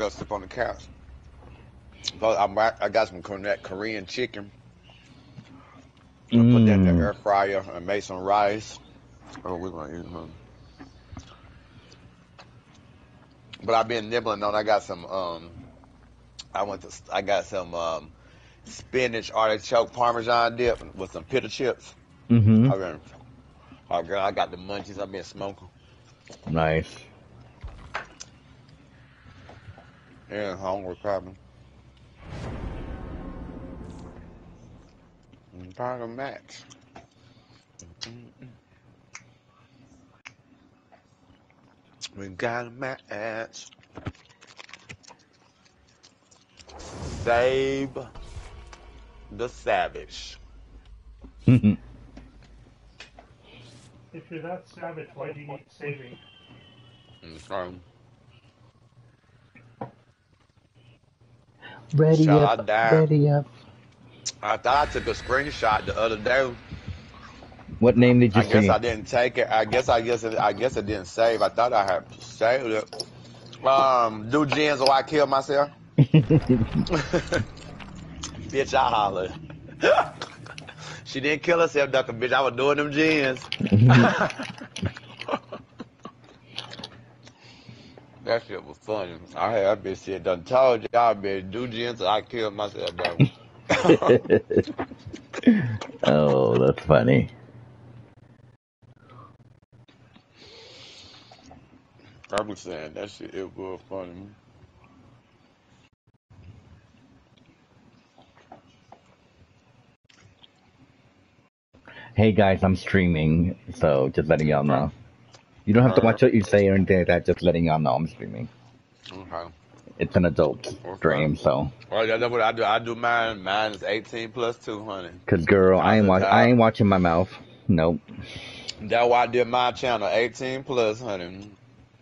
fell asleep on the couch. But I'm, I got some Korean chicken. I put that in the Mm. air fryer and made some rice. Oh, we're gonna eat them. But I've been nibbling on. I got some. Um, I went to. I got some um, spinach artichoke parmesan dip with some pita chips. Mm-hmm. I been, oh girl, I got the munchies. I've been smoking. Nice. Yeah, hungry. Part of match. We got a match. Save the savage. If you're that savage, why do you need saving? Okay. Ready Shot up. down. Ready up. I thought I took a screenshot the other day. What name did you I guess? I didn't take it. I guess I guess it, I guess it didn't save. I thought I had saved it. Um, do gens or I kill myself? bitch, I hollered. she didn't kill herself, ducker bitch. I was doing them gens. that shit was funny. I had that bitch shit done told y'all bitch do gens or I killed myself, bro. oh, that's funny. I was saying that shit it was funny. Hey guys, I'm streaming, so just letting y'all know. You don't have to watch what you say or anything like that. Just letting y'all know I'm streaming. Okay. It's an adult stream, so. Well, yeah, that's what I do. I do mine. Mine is 18 plus 200. Cause girl, I ain't watch. I ain't watching my mouth. Nope. That's why I did my channel 18 plus, honey.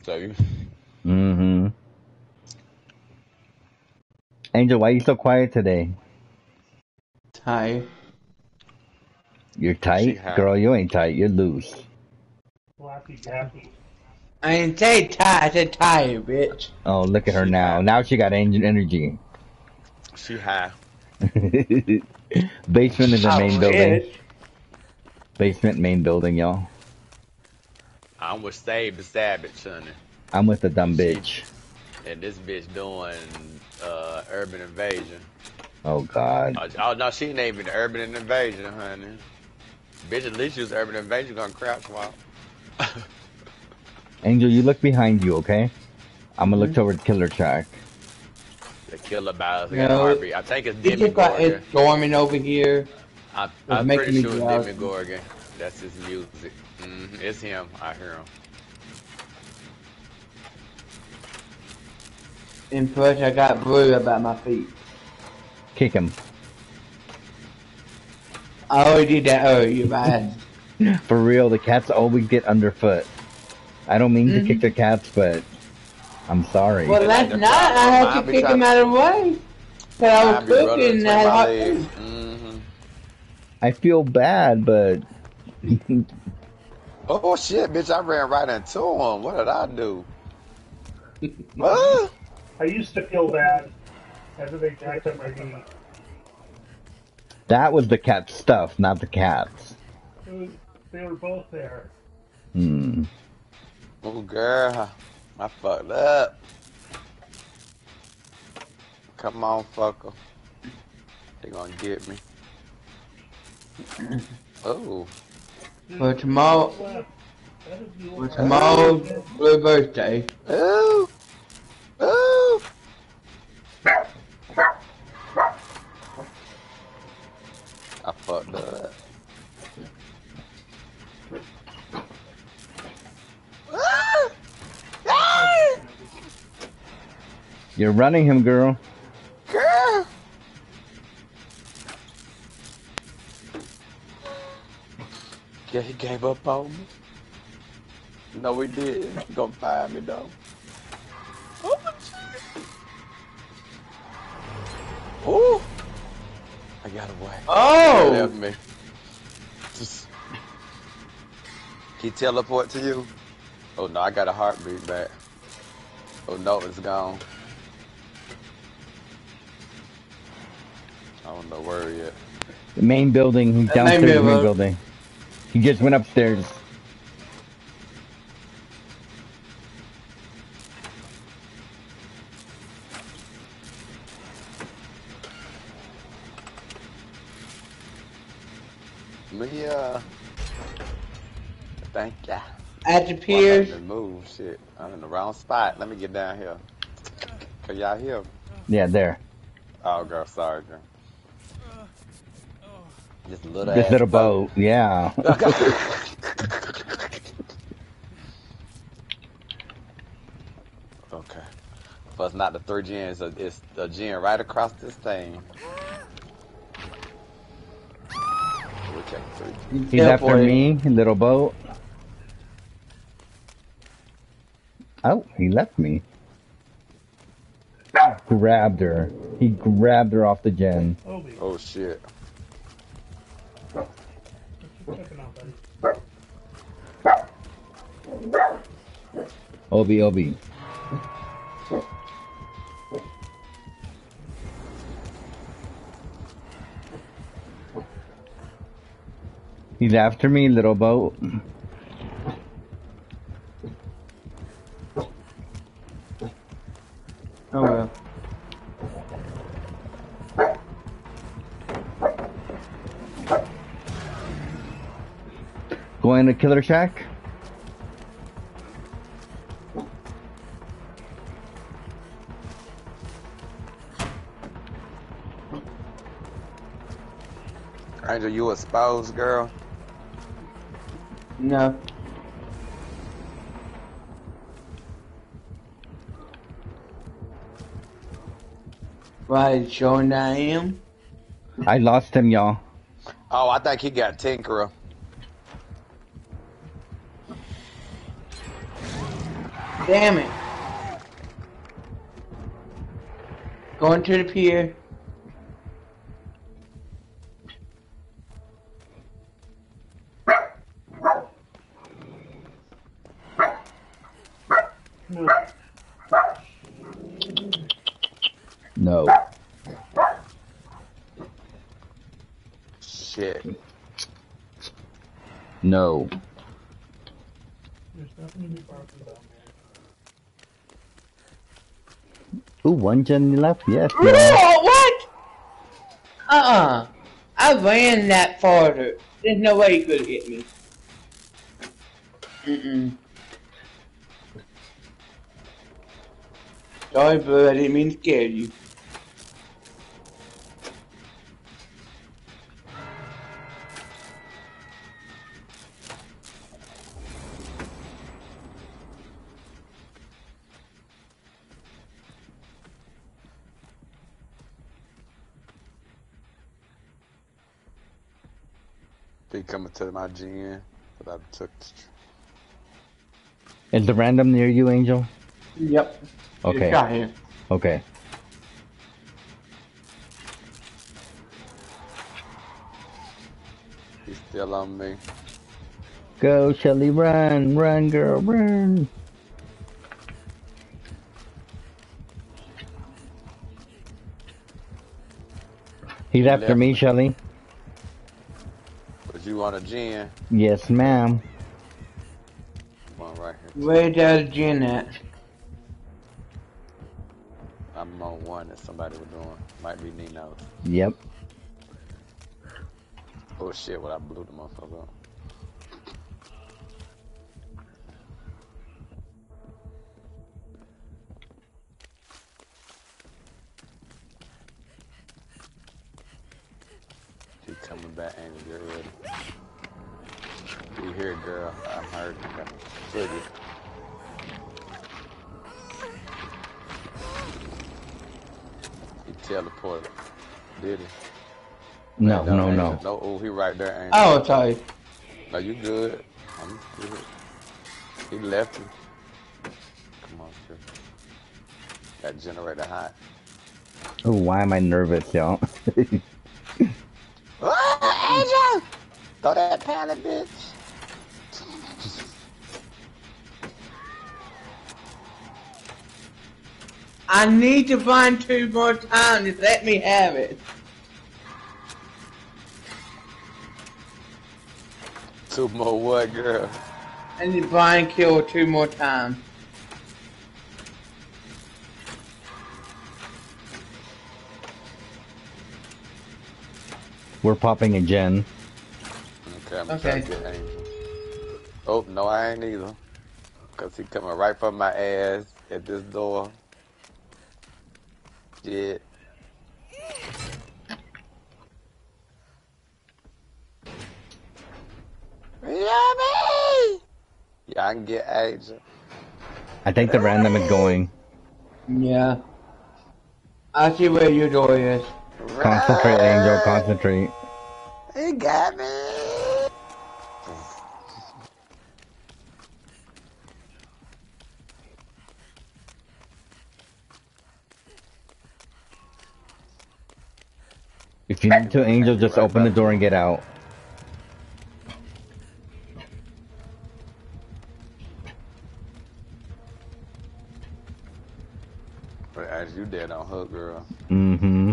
So you, Mm-hmm. Angel, why you so quiet today? Hi. You're tight, girl. You ain't tight. You're loose. Flappy Dappy. I ain't say tired, I said tired, bitch. Oh, look at her now. Now she got angel energy. she high. Basement is the Oh, main building. bitch. Basement main building, y'all. I'm with Save the Savage, honey. I'm with the dumb bitch. And this bitch doing uh, Urban Evasion. Oh God. Oh, oh, no, she ain't even Urban Evasion, honey. Bitch, at least she was Urban Evasion gonna crouch walk. Angel, you look behind you, okay? I'm gonna look toward Killer Shack. The killer bows got a No. I think it's He Demi just got Gorgon. it storming over here. I, I'm making pretty sure it's drowsy. Demogorgon. That's his music. hmm It's him. I hear him. In plus, I got blue about my feet. Kick him. I already did that earlier, bad. For real, the cats always get underfoot. I don't mean to Mhm. kick the cats, but I'm sorry. Well, last night I had to kick him out of the way. Cause I was Mine be running cooking and I had hot legs. food. Mhm. I feel bad, but Oh shit, bitch! I ran right into him. What did I do? Huh? I used to feel bad. And then they jacked up my knee. that was the cat stuff, not the cats. It was, they were both there. Hmm. Oh girl, I fucked up. Come on, fucker. They gonna get me. Oh, For tomorrow, Left. That is the for tomorrow's blue birthday, ooh, ooh. I fucked up. Ah! Ah! You're running him, girl. Girl. Yeah, he gave up on me. No, he didn't. He gonna find me though. Oh, shit. Ooh. I got away. Oh! He left me. Just- He teleport to you? Oh no, I got a heartbeat back. Oh no, it's gone. Don't know where yet. The main building. He's Uh, downstairs. main in the main building. building. He just went upstairs. Mia. Thank ya. At the Well, I piers. had to move. Shit. I'm in the wrong spot. Let me get down here. Can y'all hear? Yeah, there. Oh, girl. Sorry, girl. Just a little This little boat. Yeah. okay. But it's not the three gens. It's it's the gen right across this thing. We'll check three. He's after me. Little boat. Oh, he left me. Grabbed her. He grabbed her off the gen. Oh shit. Obi, Obi. He's after me, little boat. Going to Killer Shack? Angel, you a spouse girl? No. Right, showing that I am. I lost him, y'all. Oh, I think he got Tinkerer. Damn it. Going to the pier. No. Shit. No. There's nothing to be barking about, man. Ooh, one gen left? Yes. No, what? Uh-uh. I ran that farther. There's no way he could have hit me. Mm-mm. Sorry, bro. I didn't mean to scare you. Coming to my gen. But I took. Is the random near you, Angel? Yep. Okay. Just got here. Okay. He's still on me. Go, Shelly, run, run, girl, run. He's after me, Shelly. Was you on a gen? Yes, ma'am. One right here. Where's the other gen at? I'm on one that somebody was doing. Might be Nino. Yep. Oh shit, what I blew the motherfucker up. Coming back and get ready. You hear it, girl. I'm hurt. Figure. He teleported. Did he? No, no, no. No, oh, he right there. Ain't Oh, sorry. No, you good. I'm good. He left you. Come on, sir. That generator hot. Oh, why am I nervous, y'all? Angel! Throw that pallet, bitch. I need to find two more times. Let me have it. Two more what, girl? I need to find kill two more times. We're popping again. Okay, I'm Okay. trying to get Angel. Oh, no, I ain't either. Cause he coming right from my ass at this door. Shit. Yummy! Yeah, I can get Angel. I think the random is going. Yeah. I see where your door is. Concentrate, Angel. Concentrate. He got me. If you need to, Angel, just open the door and get out. But as you dead on hook, girl. Mm-hmm.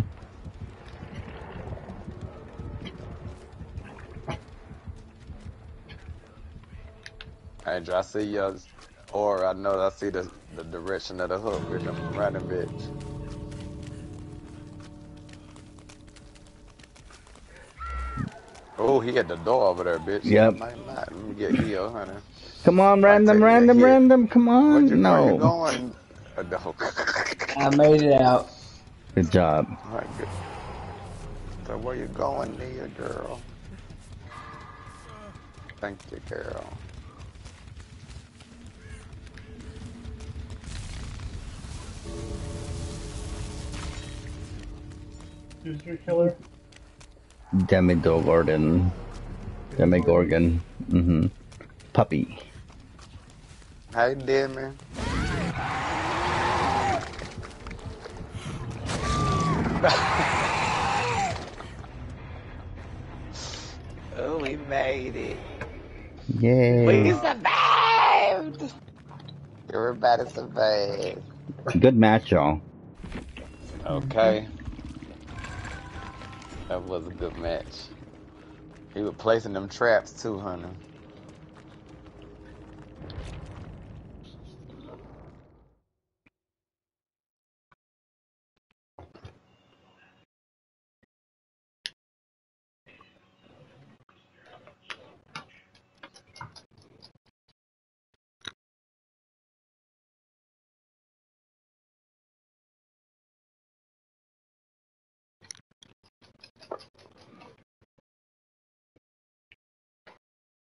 Angel, I see your or I know I see the the direction of the hook, bitch. I'm running, bitch. Oh, he at the door over there, bitch. Yep. Might not. Let me get healed, honey. Come on, random, take me a random, random. Come on. you, where you No. going? No. I made it out. Good job. Alright, good. So where you going, Nia, girl? Thank you, girl. Who's your killer? Demogorgon. Demogorgon. Mm-hmm. Puppy. How you doing, man? oh, we made it. We Yay. survived. Everybody survived. Good match, y'all. Okay. That was a good match. He was placing them traps too, honey.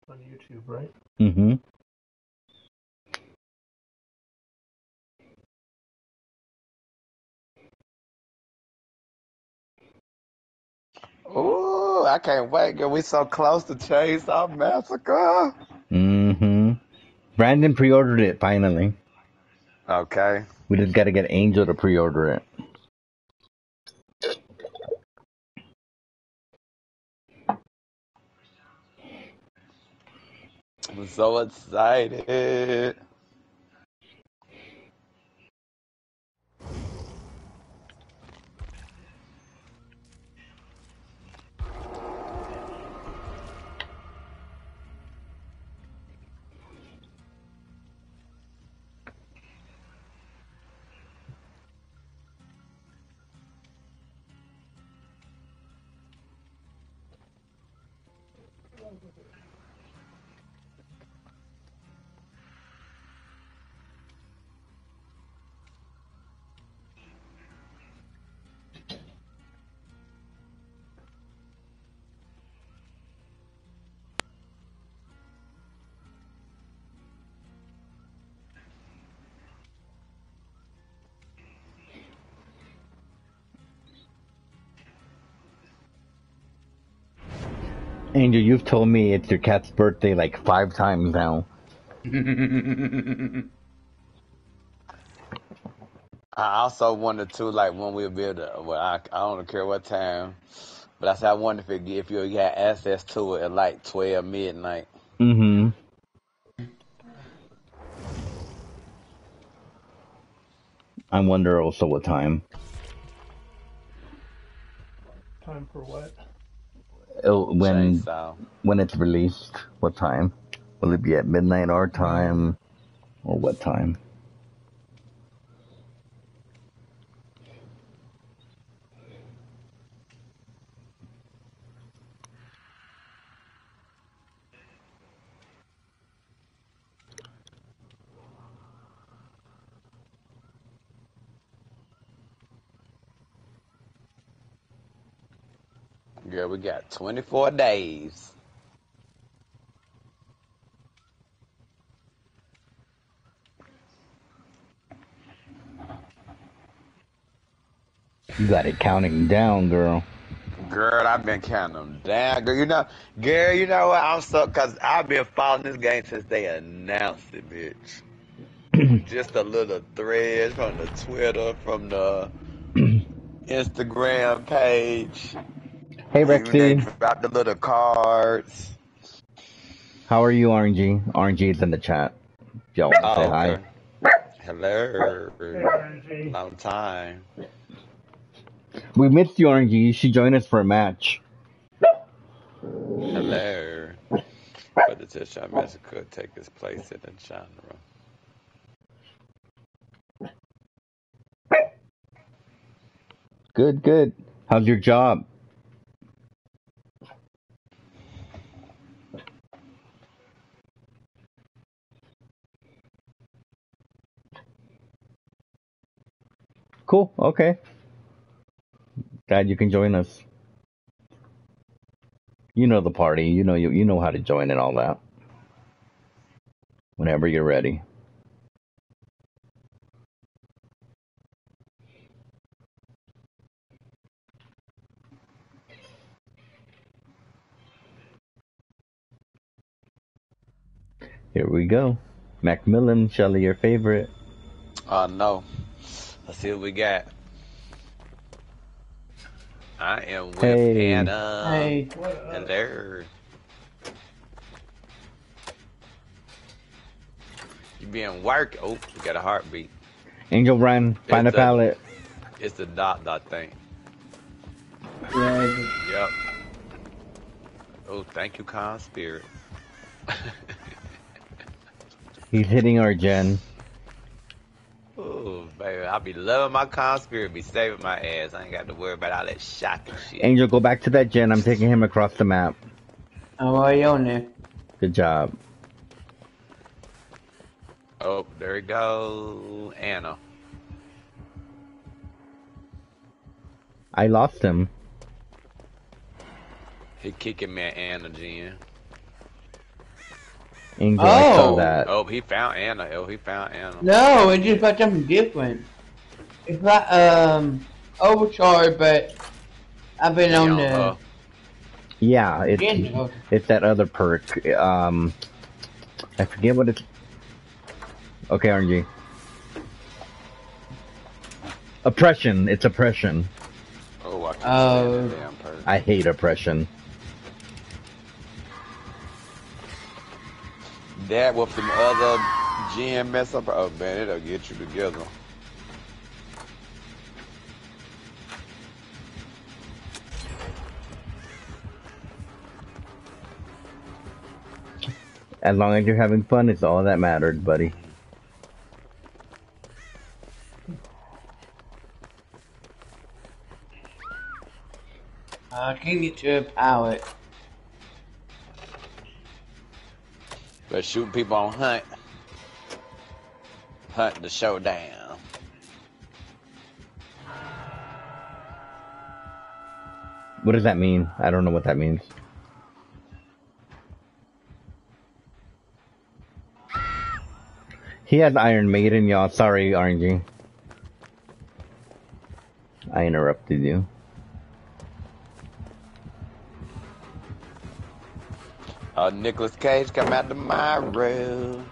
On YouTube, right? Mm-hmm. Ooh, I can't wait, girl. We so close to Chainsaw Massacre. Mm-hmm. Brandon pre-ordered it finally. Okay. We just gotta get Angel to pre-order it. I'm so excited. Angel, you've told me it's your cat's birthday like five times now. I also wanted too, like, when we'll be able to, well, I, I don't care what time, but I said I wonder if, it, if you had access to it at like 12 midnight. Mm-hmm. I wonder also what time. Time for what? When when it's released, what time? Will it be at midnight our time, or what time? Girl, we got 24 days. You got it counting down, girl. Girl, I've been counting them down. Girl, you know, girl, you know what? I'm so, cause I've been following this game since they announced it, bitch. Just a little thread from the Twitter, from the Instagram page. Hey Rexy, dropped the little cards. how are you, RNG? RNG is in the chat. Y'all want oh, say Oh, hi. okay. Hello. Long time. We missed you, RNG. You should join us for a match. Hello. But the Tisha could take his place in the genre. Good, good. How's your job? Cool. Okay. Glad you can join us. You know the party. You know you you know how to join and all that. Whenever you're ready. Here we go. Macmillan, Shelley, your favorite. Oh no. Let's see what we got. I am with Hey. Anna. Hey, What up? Hello. You being work? Oh, we got a heartbeat. Angel Run, find a It's a- pallet. It's the dot dot thing. Greg. Yep. Oh, thank you, Calm Spirit. He's hitting our gen. oh, baby, I be loving my Calm Spirit, be saving my ass. I ain't got to worry about all that shocking shit. Angel, go back to that gen. I'm taking him across the map. Oh, I'm already on there. Good job. Oh, there we go, Anna. I lost him. He kicking me at Anna, Jen. Angel, I saw Oh. that. Oh, he found Anna. Oh, he found Anna. No, it's just about something different. It's not um overcharged, but I've been on the uh, Yeah, it's Angel. it's that other perk. Um, I forget what it's. Okay, RNG. Oppression. It's oppression. oh, I can't Oh. stand damn person. I hate oppression. That with some other GM mess up. Oh man, it'll get you together. As long as you're having fun, it's all that mattered, buddy. I can't get to a pallet. But shooting people on hunt. Hunt the showdown. What does that mean? I don't know what that means. He has Iron Maiden, y'all. Sorry, RNG. I interrupted you. Nicolas Cage come out tomorrow.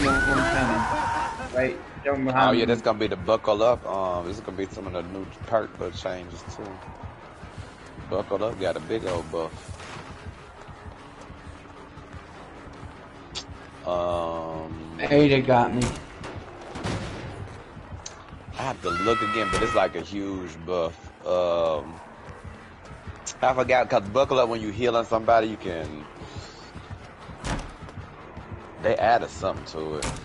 You know what I'm coming. Right, Oh yeah, that's gonna be the buckle up. Um, this is gonna be some of the new perk changes too. Buckle up, got a big old buff. Um, Ada got me. I have to look again, but it's like a huge buff. Um, I forgot because buckle up when you healing somebody, you can. They added something to it.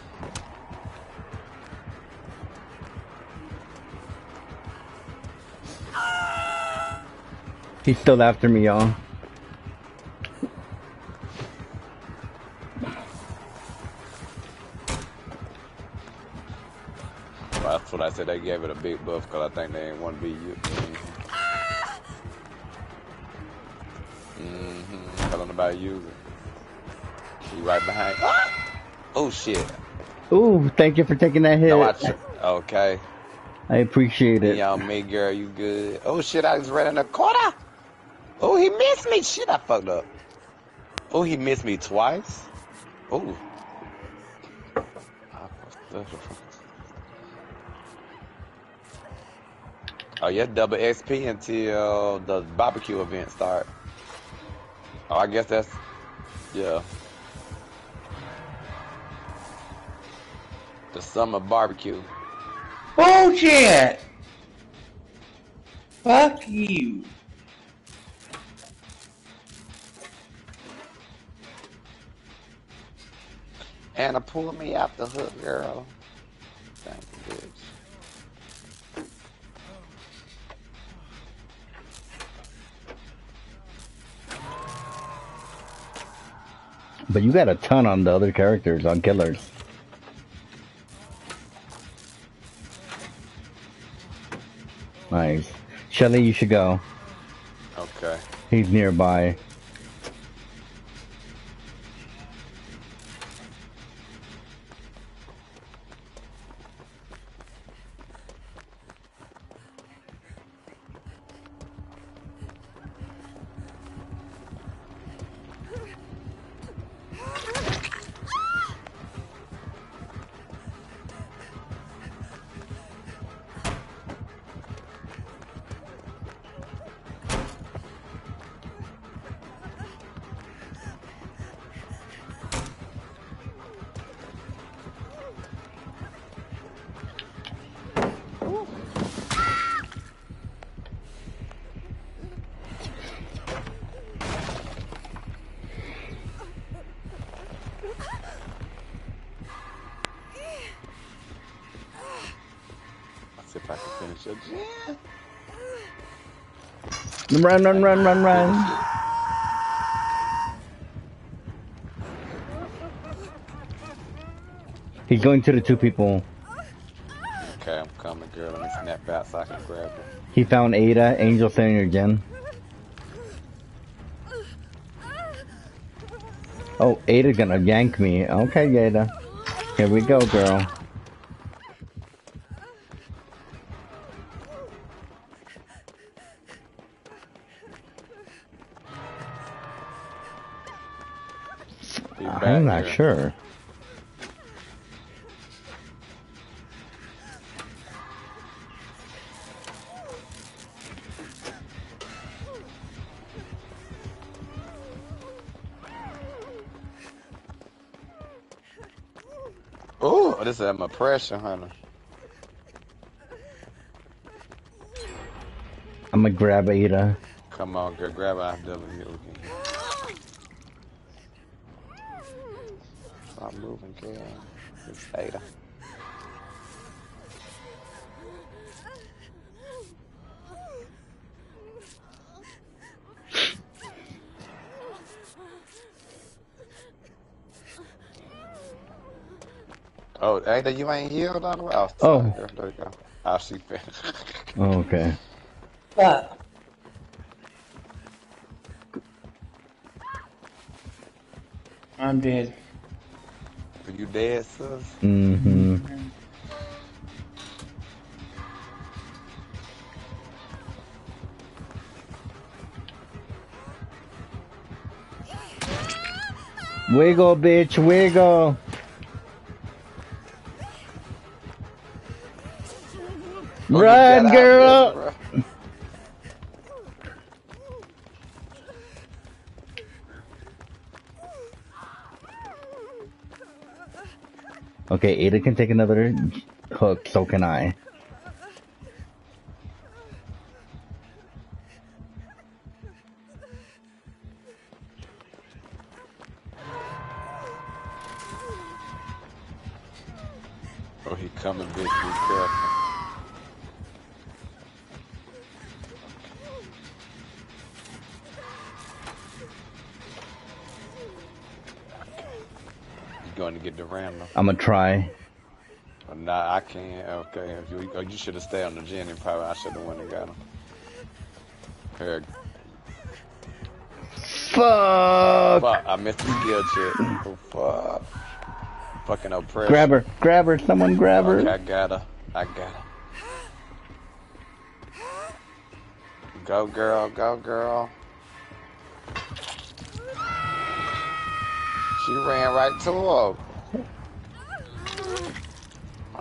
He's still after me, y'all. That's what I said. They gave it a big buff because I think they didn't want to be you. Mm-hmm. Telling about using. She right behind. Oh shit. Ooh, thank you for taking that hit. No, I okay. I appreciate it. Yeah, me girl, you good? Oh shit, I was right in the corner. Oh, he missed me. Shit, I fucked up. Oh, he missed me twice. Oh. Oh yeah, double XP until the barbecue event start. Oh, I guess that's yeah. The summer barbecue. Bullshit! Fuck you. Anna, pull me out the hook, girl. Thank you, bitch. But you got a ton on the other characters, on killers. Nice. Shelly, you should go. Okay. He's nearby. If I can finish it. Yeah. Run, run, run, run, run. He's going to the two people. Okay, I'm coming, girl. Let me snap out so I can grab it. He found Ada, Angel Senior again. Oh, Ada's gonna yank me. Okay, Ada. Here we go, girl. Sure. Ooh, this is my pressure, honey. I'm gonna grab Ada. Come on, girl. Grab our double heel again. Stop moving, girl. It's Ada. Oh, Ada, you ain't healed all the way? Oh, Oh. sorry. There you go. She fell. Oh, okay. Fuck. I'm dead. Are you dead, sis? Mm-hmm. Wiggle, bitch, wiggle. Oh, Run, girl. Okay, Ada can take another hook, so can I. I'm gonna try. Nah, I can't. Okay, if you oh, you should have stayed on the gen and probably I should have went and got him. Here, Fuck! fuck, I missed the skill check. Oh fuck. Fucking oppression. Grab her, grab her, someone grab her. Okay, I got her. I got her. Go girl, go girl. She ran right to her.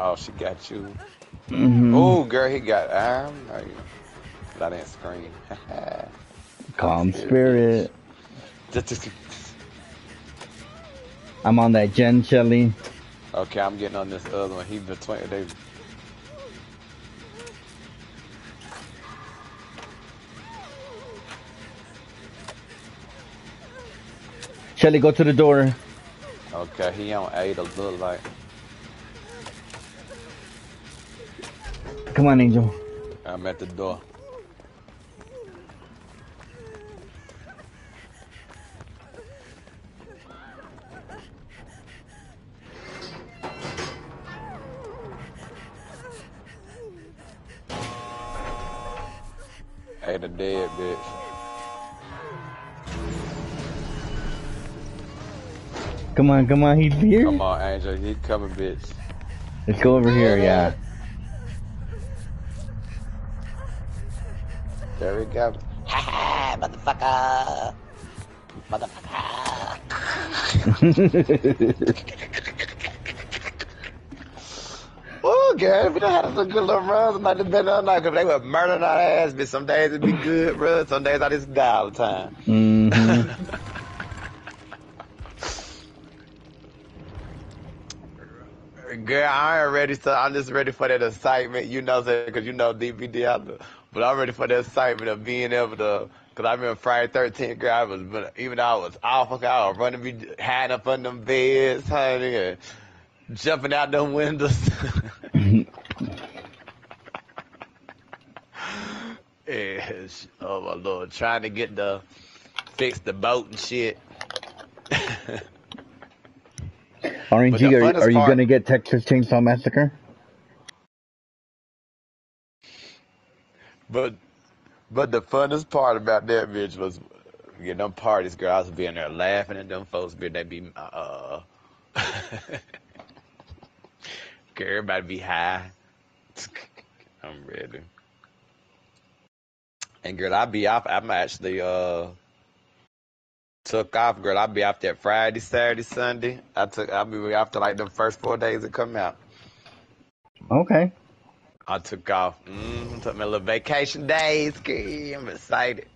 Oh, she got you. hmm Oh, girl, he got arm. No, you. I didn't scream. Calm spirit. I'm on that gen Shelly. okay, I'm getting on this other one. He between they. Shelly, go to the door. Okay, he on eight. It look like. Come on, Angel. I'm at the door. Hey, the dead bitch. Come on, come on, he's here. Come on, Angel. He coming, bitch. Let's go over here, yeah. There we go. Ha ha, motherfucker. Motherfucker. Oh, girl, if we done had some good little runs, it might have been all night, 'cause they were murdering our ass, but some days it'd be good, bro. Some days I just die all the time. hmm Girl, I ain't ready, so I'm just ready for that excitement, you know, because you know DVD out there. But I'm ready for the excitement of being able to, because I remember Friday 13th, girl, I was, even though I was awful, I was running, be hiding up under them beds, honey, and jumping out them windows. Yes. Oh my lord, trying to get the fix the boat and shit. RNG, are, are you part- gonna get Texas Chainsaw Massacre? But but the funnest part about that bitch was yeah, them parties, girl, I was being there laughing at them folks, but they be uh girl, everybody be high. I'm ready. And girl, I be off I'm actually uh took off, girl. I'll be off that Friday, Saturday, Sunday. I took I'll be off to like the first four days that come out. Okay. I took off. Mm, took my little vacation days. I'm excited.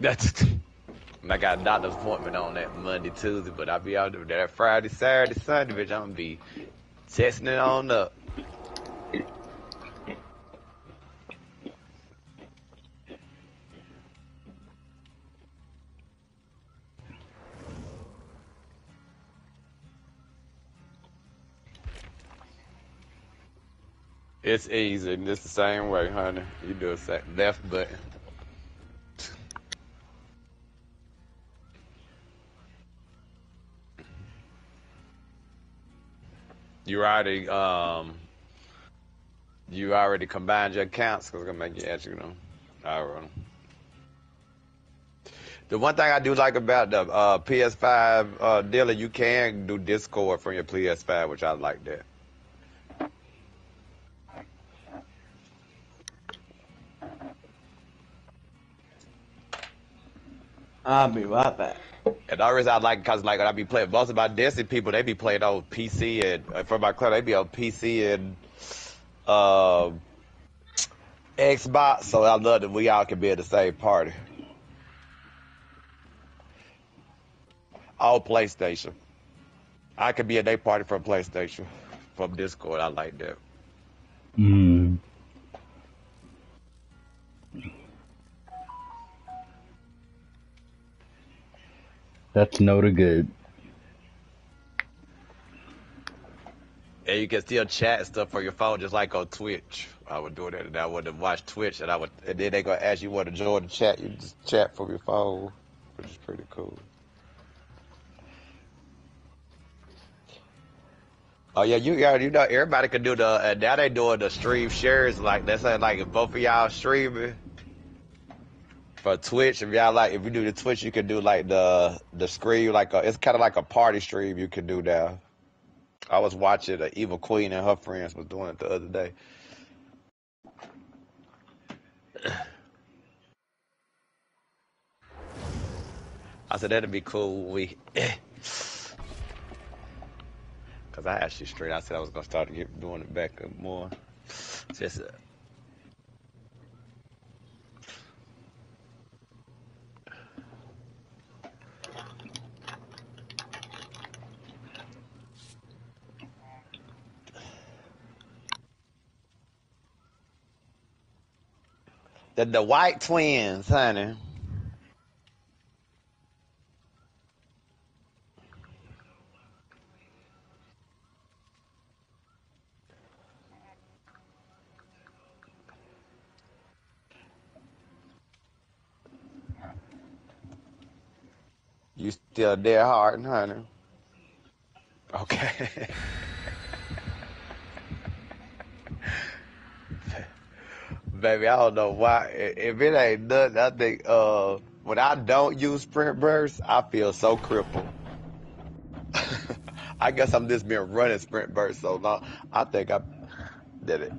That's and I got a doctor's appointment on that Monday, Tuesday, but I'll be out there that Friday, Saturday, Sunday, bitch. I'm gonna be testing it on up. It's easy. It's the same way, honey. You do a left button. You already um you already combined your accounts because it's gonna make you ask you know. Alright. The one thing I do like about the uh, PS5 uh, dealer, you can do Discord from your PS5, which I like that. I'll be right back. And the reason I like cause like when I be playing most of my Destiny people, they be playing on PC and uh, for my club they be on PC and uh, Xbox. So I love that we all can be at the same party. All PlayStation. I could be a day party from PlayStation, from Discord. I like that. Mm. That's no to good. And you can still chat stuff from your phone, just like on Twitch. I would do that, and I would watch Twitch, and I would, and then they gonna ask you want to join the chat. You just chat from your phone, which is pretty cool. Oh yeah, you got you know everybody can do the uh, now they doing the stream shares like that's like if both of y'all streaming for Twitch. If y'all like if you do the Twitch, you can do like the the stream like a, it's kind of like a party stream you can do now. I was watching the Evil Queen and her friends was doing it the other day. I said that'd be cool. We because I asked you straight. I said I was gonna start doing it back up more. Just uh, the the White Twins, honey. You still there, hard, honey? Okay. Baby, I don't know why. If it ain't nothing, I think uh, when I don't use Sprint bursts, I feel so crippled. I guess I'm just been running Sprint bursts so long. I think I did it.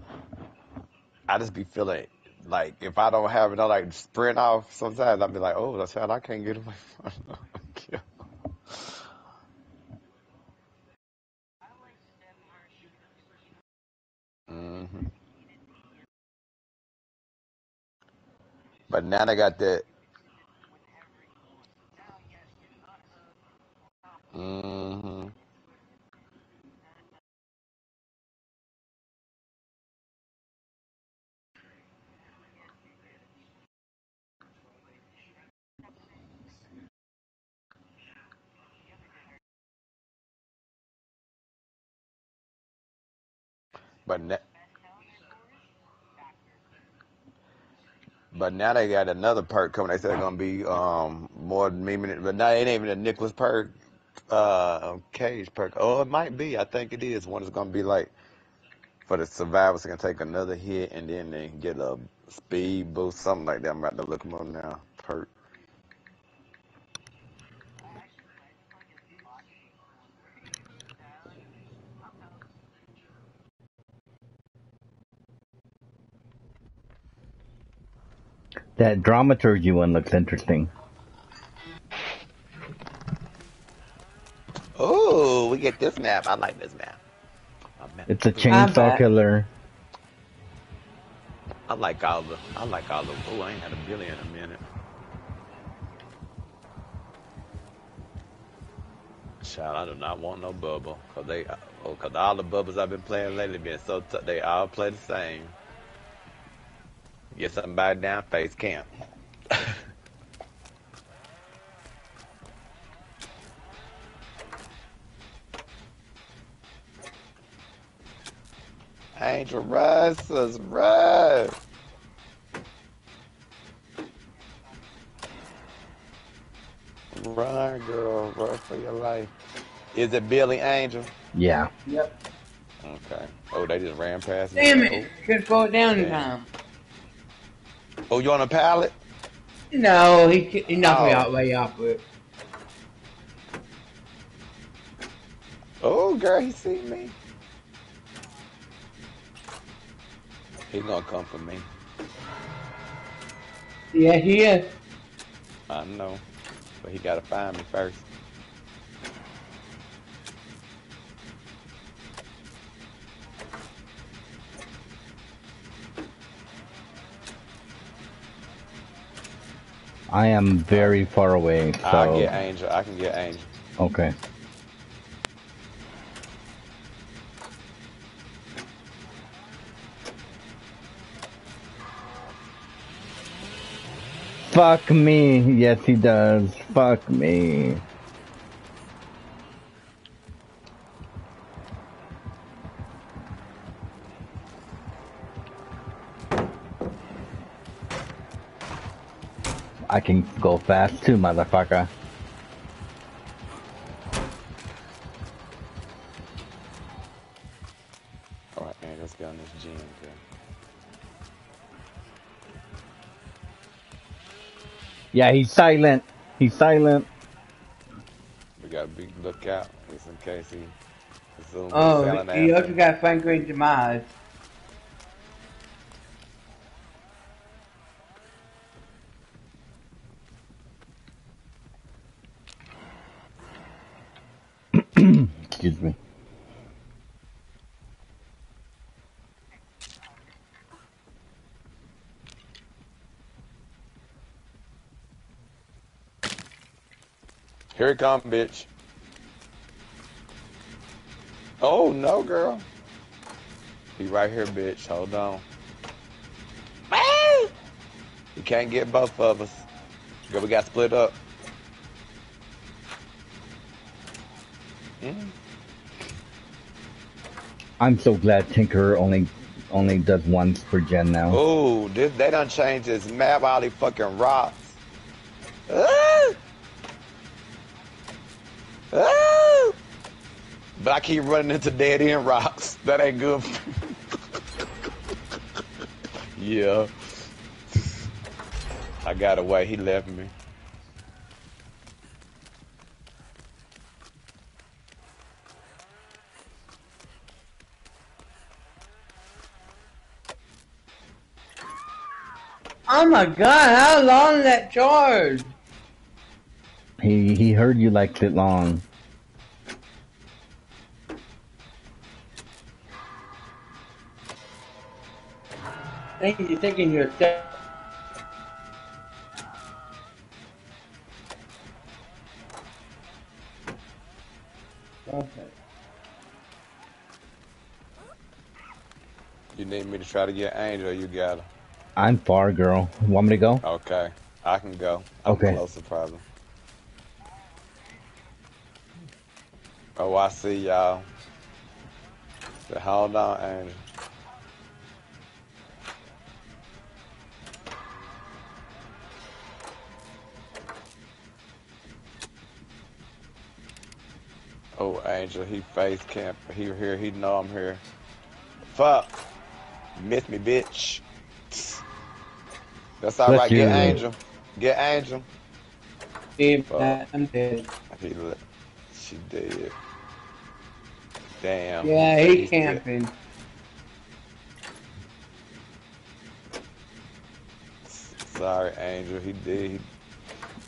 I just be feeling like if I don't have it, I like sprint off. Sometimes I be like, oh, that's how I can't get away from it. hmm But now they got that. hmm But now, but now they got another perk coming. They said it's gonna be um more than me minute, but now it ain't even a Nicolas perk, uh, Cage perk. Oh, it might be. I think it is. One is gonna be like for the survivors can take another hit and then they get a speed boost, something like that. I'm about to look them up now. Perk. That dramaturgy one looks interesting. Oh, we get this map. I like this map. It's a I'm chainsaw killer. I like all the. I like all the. Oh, I ain't had a billy in a minute. Child, I do not want no Bubba. Cause they, oh, cause all the Bubbas I've been playing lately been so t- they all play the same. Get something somebody down face camp. Angel Russ's run. Run, girl, run for your life. Is it Billy Angel? Yeah. Yep. Okay. Oh, they just ran past me. Damn it! Oh. Could slow it down in time. Oh, you on a pallet? No, he he knocked me Oh. out way off it. Oh, girl, he see me. He gonna come for me. Yeah, he is. I know, but he gotta find me first. I am very far away. So. I get Angel. I can get Angel. Okay. Fuck me. Yes, he does. Fuck me. I can go fast too, motherfucker. Alright, man, let's get on this gen, girl. Yeah, he's silent. He's silent. We gotta be lookout just in case he Oh, selling you also got finger in your Here it come, bitch. Oh no, girl. He right here, bitch. Hold on. You can't get both of us. Girl, we got split up. Mm. I'm so glad Tinker only only does once per gen now. Oh, this they done changed this map. All these fucking rocks. Ah! Ah! But I keep running into dead end rocks. That ain't good. yeah. I got away. He left me. Oh my god, how long is that charge? He he heard you like it long. I think you're thinking you're dead. Okay. You need me to try to get Angel? You got her. I'm far, girl. Want me to go? Okay. I can go. I'm Okay. closer, probably. Oh, I see y'all. So hold on, Angel. Oh, Angel, he face camp. He here. He know I'm here. Fuck. Miss me, bitch. That's all Bless right. Get you. Angel. Get Angel. Babe, Fuck. I'm dead. He she did. Damn. Yeah, he He's dead. camping. Sorry, Angel. He did.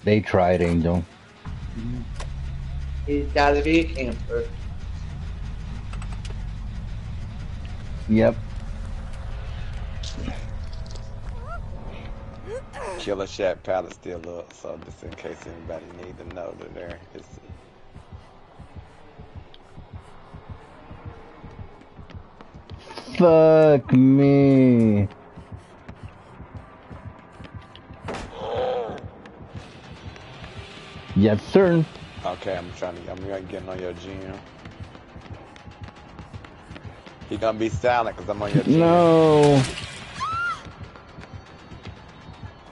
They tried, Angel. Mm-hmm. He's gotta be a camper. Yep. Killer Shack pallet still up, so just in case anybody need to know that there is. Fuck me. Yes, sir. Okay, I'm trying to. I'm gonna get on your gen. He gonna be silent because I'm on your gen. No.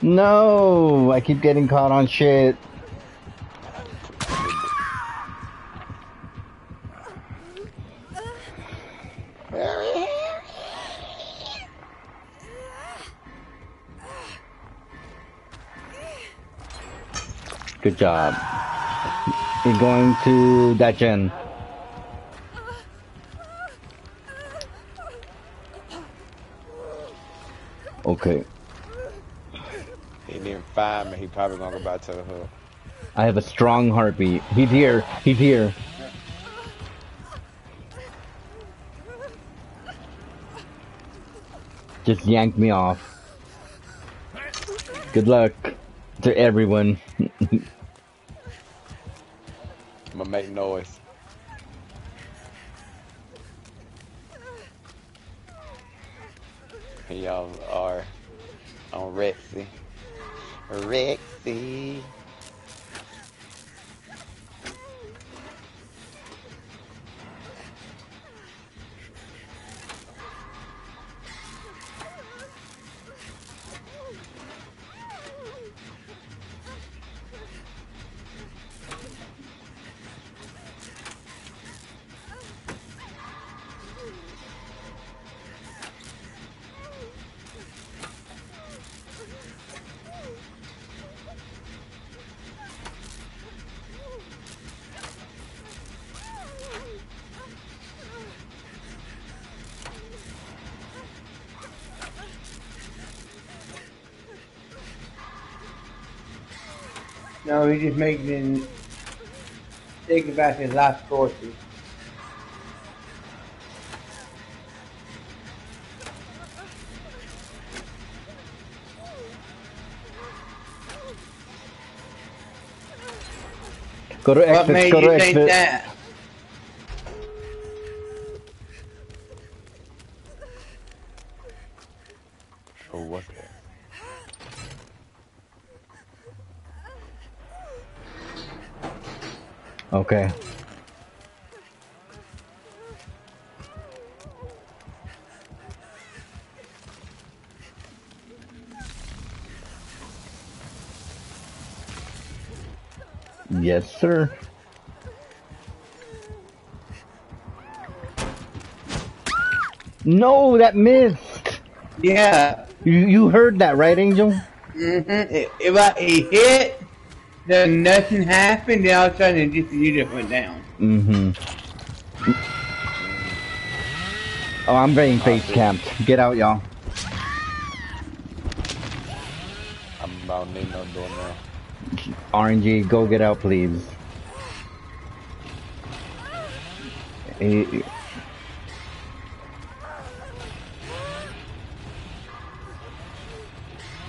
No. I keep getting caught on shit. Good job. You're going to that gen. Okay. He didn't find me. He probably gonna go back to the hood. I have a strong heartbeat. He's here. He's here. Just yanked me off. Good luck to everyone. I'm gonna make noise. Y'all are on Rexy. Rexy. No, he just making thinking about his life choices. Go to exit. Go to you think exit. that? Oh, what's that? Okay. Yes, sir. No, that missed. Yeah. You you heard that, right, Angel? Mm-hmm. If, if I hit, then nothing happened. Then all of a sudden, it just you just went down. Mm-hmm. Oh, I'm getting face camped. Get out, y'all. I'm about need no door now. RNG, go get out, please. You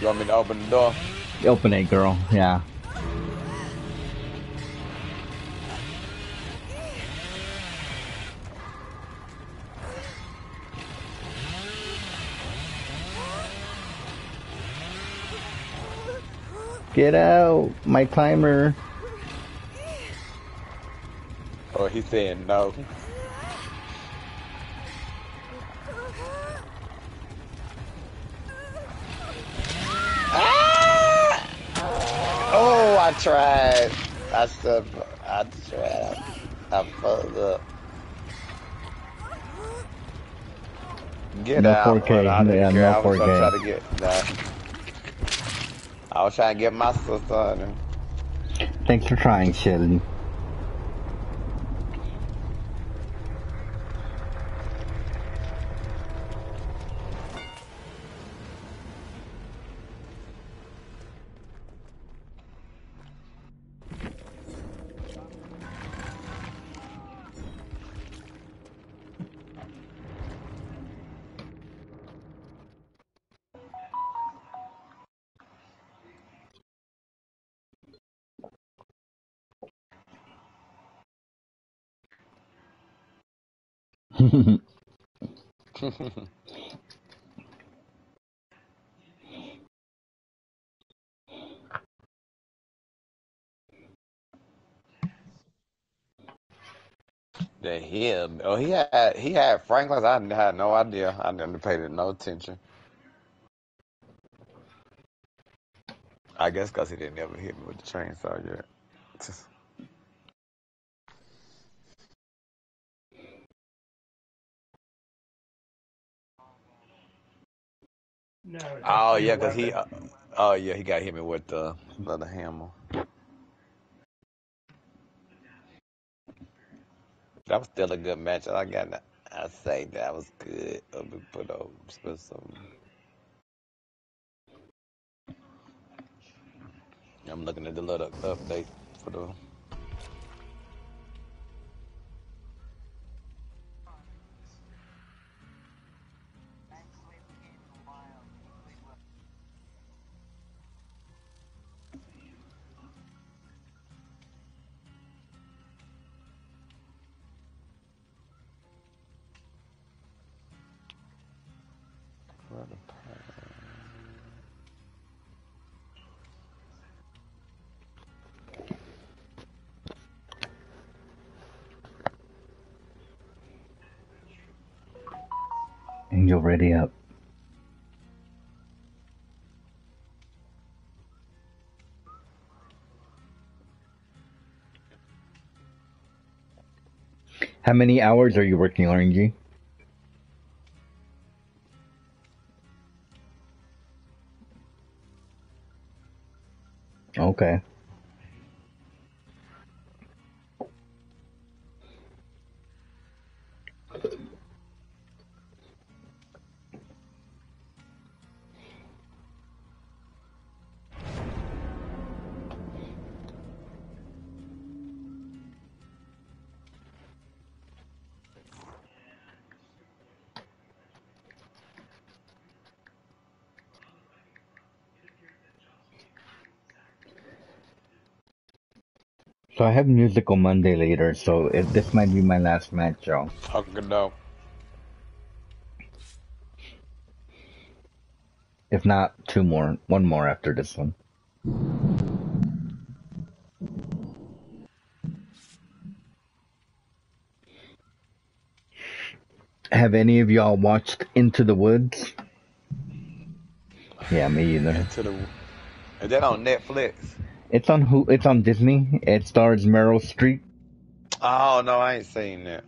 want me to open the door? Open it, girl. Yeah. Get out, my climber. Oh, he's saying no. Ah! Oh, I tried. I said, I tried. I fucked up. Get No out. 4K. Yeah, no I was gonna 4K. try to get. Nah. I was trying to get my sister. Thanks for trying, Shelly. That him. Oh, he had he had Franklin's. I had no idea. I didn't pay it no attention. I guess because he didn't ever hit me with the chainsaw yet. No. Oh yeah, because he. Uh, oh yeah, he got hit me with the the, the hammer. That was still a good match. I got. I say that was good. Me put up some. I'm looking at the little update for the You're ready up. How many hours are you working, RNG? Okay. So I have musical Monday later, so it, this might be my last match, y'all. Fucking. If not, two more, one more after this one. Have any of y'all watched Into the Woods? Yeah, me either. Into the. Is that on Netflix? It's on who? It's on Disney. It stars Meryl Streep. Oh no, I ain't seen that.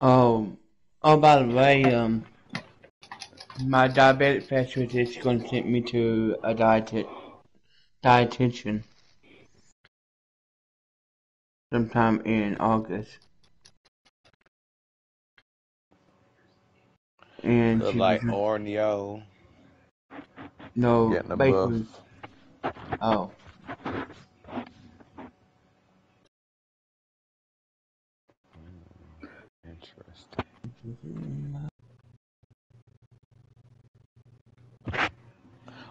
Oh, oh, by the way, um, my diabetic specialist is going to take me to a diet dietitian sometime in August. And Look like was, Orneo no, getting a buff. basically, oh, Interesting.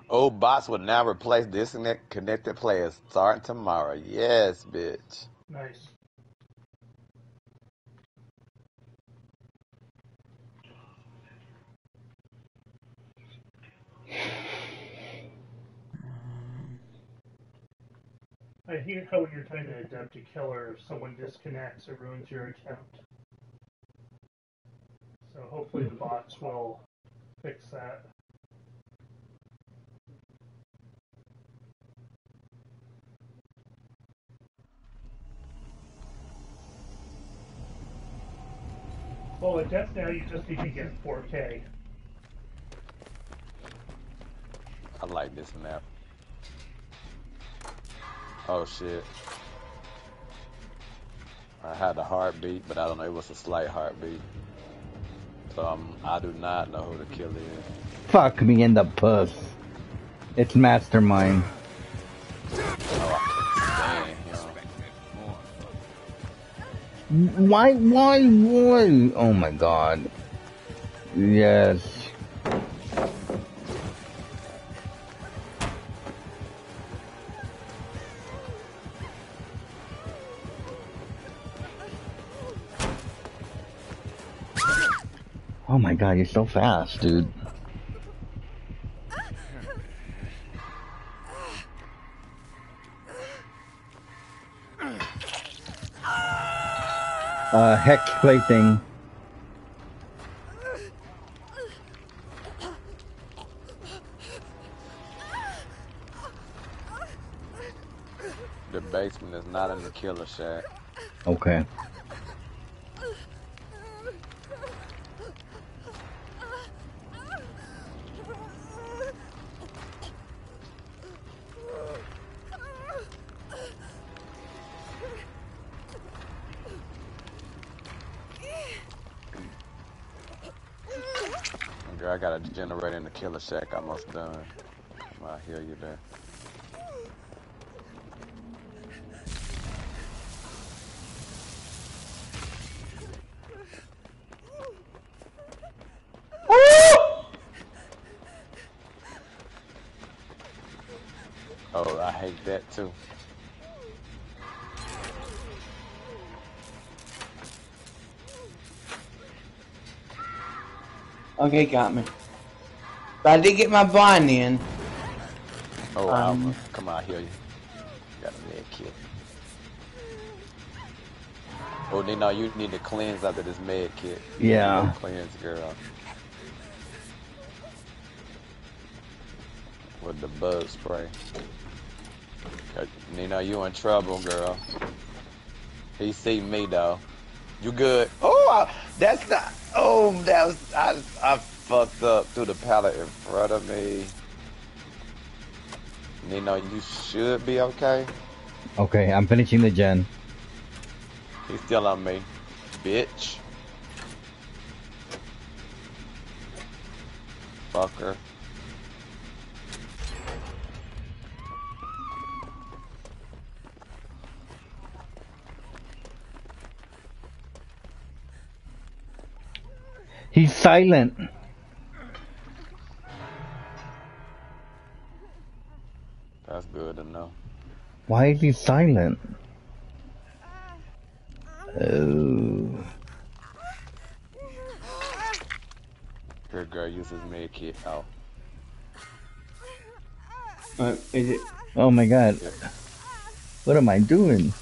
Oh, bots will now replace disconnected players starting tomorrow. Yes, bitch. Nice. I hate how when you're trying to adapt a killer, if someone disconnects, it ruins your attempt. So hopefully the bots will fix that. Well, at Death now you just need to get 4K. I like this map. Oh shit. I had a heartbeat, but I don't know. It was a slight heartbeat. So um, I do not know who the killer is. Fuck me in the puss. It's Mastermind. Oh, I can't stand him. Why? Why? Why? Oh my god. Yes. God, you're so fast, dude. Uh, hex plaything. The basement is not in the killer shack. Okay. Killer Shack almost done. I hear you there. Oh, I hate that too. Okay, got me. But I did get my blind in. Oh, Um, Alpha, come on, I hear you. Got a med kit. Oh, Nino, you need to cleanse after this med kit. Yeah. Cleanse, girl. With the bug spray. 'Cause, Nino, you in trouble, girl. He see me though. You good? Oh, I, that's not. Oh, that was I. I fucked up through the pallet in front of me. Nino, you should be okay. Okay, I'm finishing the gen. He's still on me, bitch. Fucker. He's silent. Why is he silent? Oh. Here, girl, use his med kit. Oh, Uh, is it? Oh my god. What am I doing?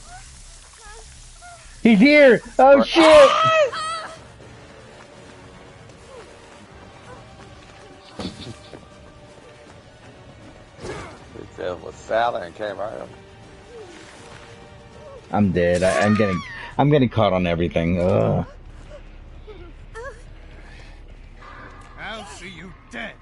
He's here! Oh shit! he said it was salad and came right up. I'm dead. I, I'm getting I'm getting caught on everything. Ugh. I'll see you dead.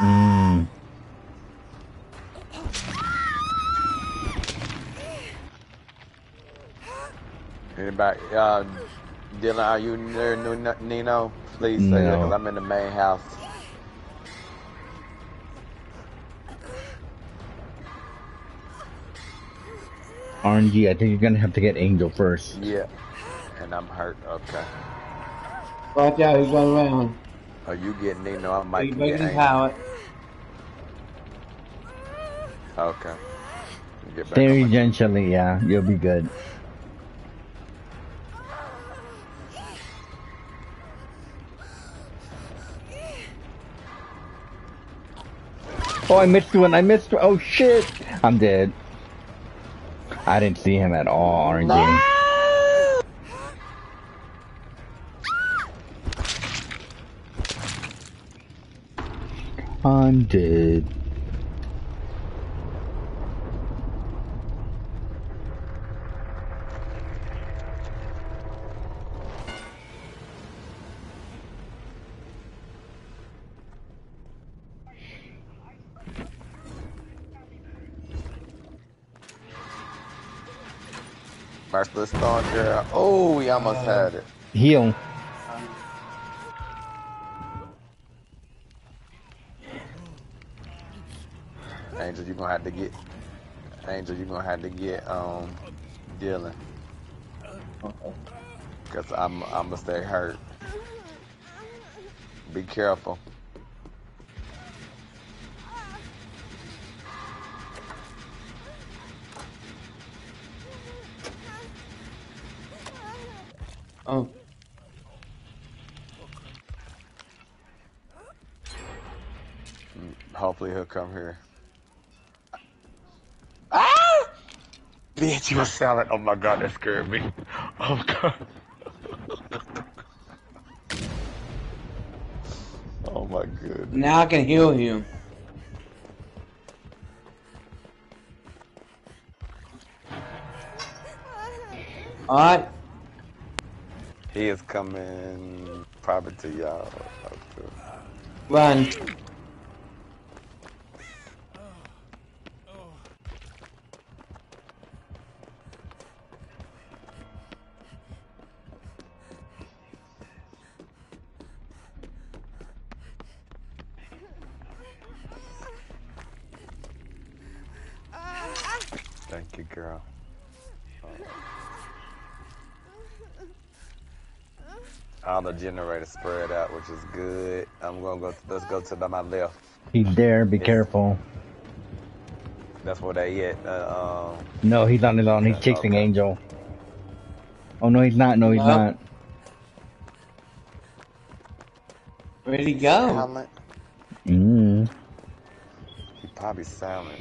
Mm. Anybody? Uh, Dylan, are you near Nu- Nino? Please uh, say that No. because I'm in the main house. RNG, I think you're gonna have to get Angel first. Yeah. And I'm hurt. Okay. Watch out, he's going around. Are you getting Nino? I might He's get making his Angel. Okay. Get back Very gently, yeah, you'll be good. Oh, I missed one. I missed one. Oh shit! I'm dead. I didn't see him at all, RNG. I'm dead. Merciless Storm, girl. Oh, we almost had it. Heal. Angel, you're gonna have to get. Angel, you're gonna have to get um Dylan. Cause I'm I'm gonna stay hurt. Be careful. Come here. Ah! Bitch, you was selling. Oh my god, that scared me. Oh god. oh my god. now I can heal you. Alright, He is coming probably to y'all. too. run. Thank you, girl. All the generators spread out, which is good. I'm gonna go. let's go to the, my left. He's there. Be It's- careful. That's where they at. Uh, um, No, he's on his own. He's Yeah, chasing okay. Angel. Oh no, he's not. No, he's Well. not. Where'd he go? silent. Mm. He probably silent.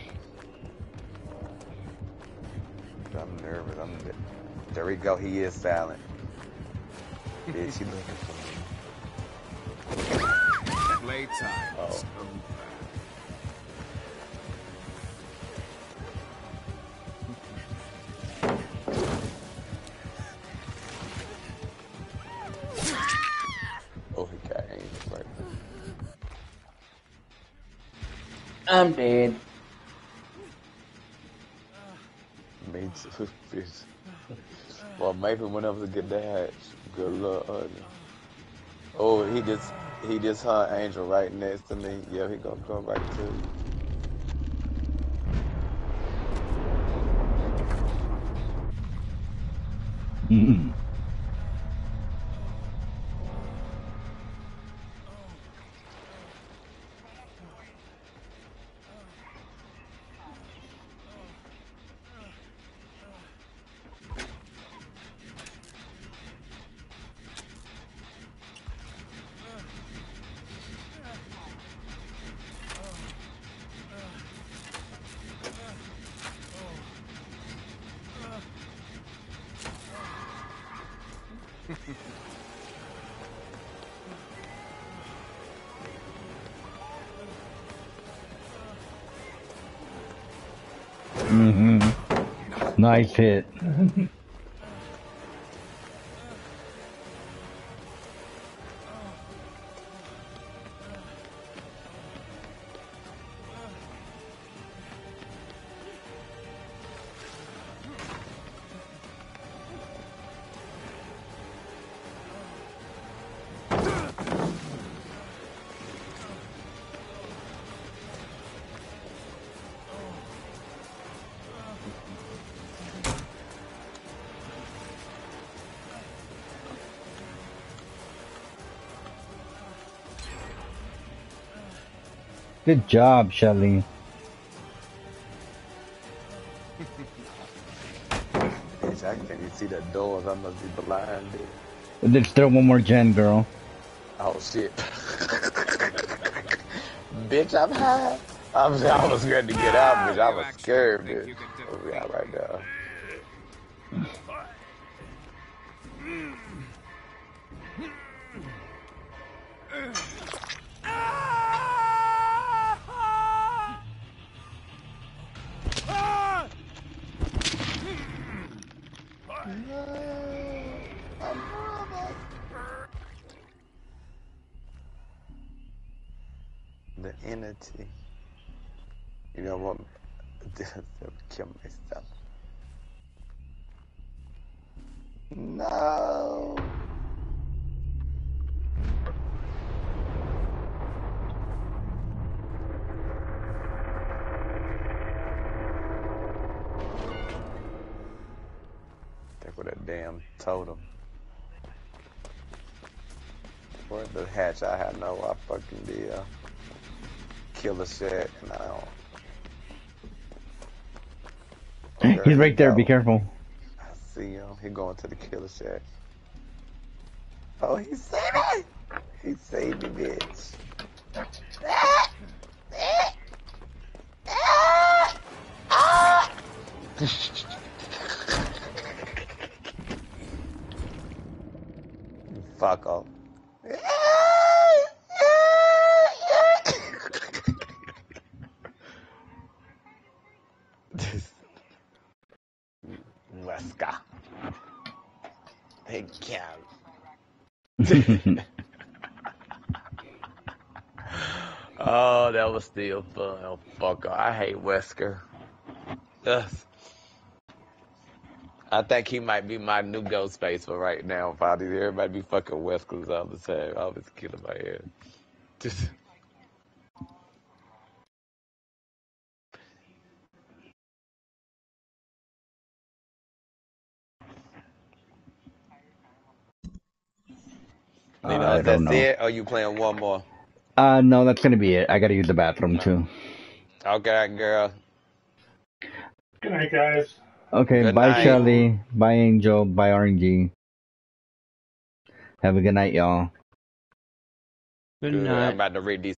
There we go. He is silent. Bitch, oh, he looking for me. Playtime Oh. Oh, I'm dead. Well, went whenever to get the hatch. Good luck. Oh, he just he just hunt Angel right next to me. Yeah, he gonna come right to you. Mm. hmm Mm-hmm. Nice hit. Good job, Shelly. Bitch, I can't even see the doors. I must be blinded. There's still one more gen, girl. Oh shit. bitch, I'm high. I'm, I was ready to get out, bitch. I was scared, bitch. No. Take with that damn totem. Where's the hatch? I have no I fucking deal. Killer shit and I don't. He's right there. Be careful. I see him. He going to the killer shack. Oh, he saved me! He saved me, bitch. Fuck off. This Wesker. Hey, Cal. oh, that was still fun. Oh, fuck. I hate Wesker. Ugh. I think he might be my new ghost face for right now. Probably everybody be fucking Weskers all the time. I was killing my head. Just. I is don't that know. it? Or you playing one more? Uh, no, that's gonna be it. I gotta use the bathroom too. Okay, girl. Good night, guys. Okay, Good bye night. Shelly, bye Angel, bye RNG. Have a good night, y'all. Good Good. night. I'm about to read these